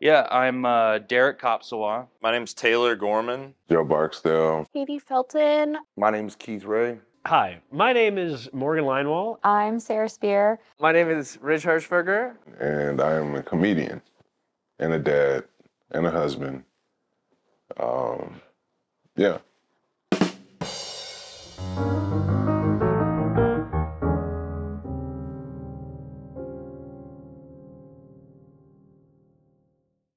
Yeah, I'm uh, Derek Kopsawa. My name's Taylor Gorman. Joe Barksdale. Katie Felton. My name's Keith Ray. Hi, my name is Morgan Linewall. I'm Sarah Spear. My name is Rich Hirschberger. And I am a comedian and a dad and a husband. Um, yeah.